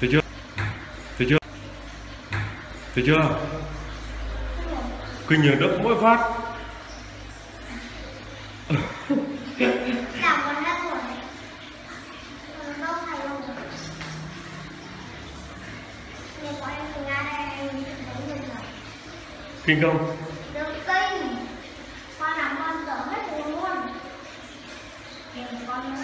Thấy chưa? Thấy chưa? Thấy chưa? Kinh nhờ đất mỗi phát. Kinh không? Được kinh. Con làm con dở hết luôn. Kèm con nữa.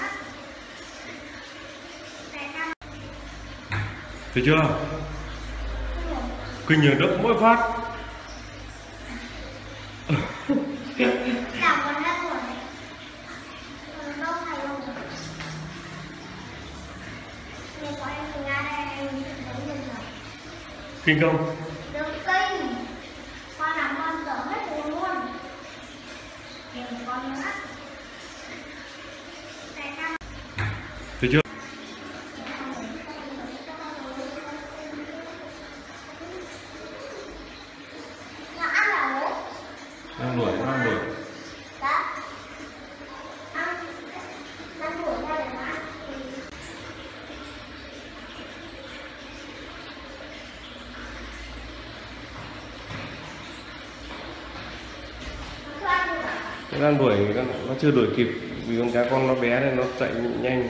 Từ ra đây em thấy được rồi. Kinh không? Được kinh. Con làm con dở hết rồi luôn. Con nữa. Sao Thấy chưa? Nó ăn. Được à? Nó đang đuổi, nó, nó chưa đuổi kịp Vì con cá con nó bé nên nó chạy nhanh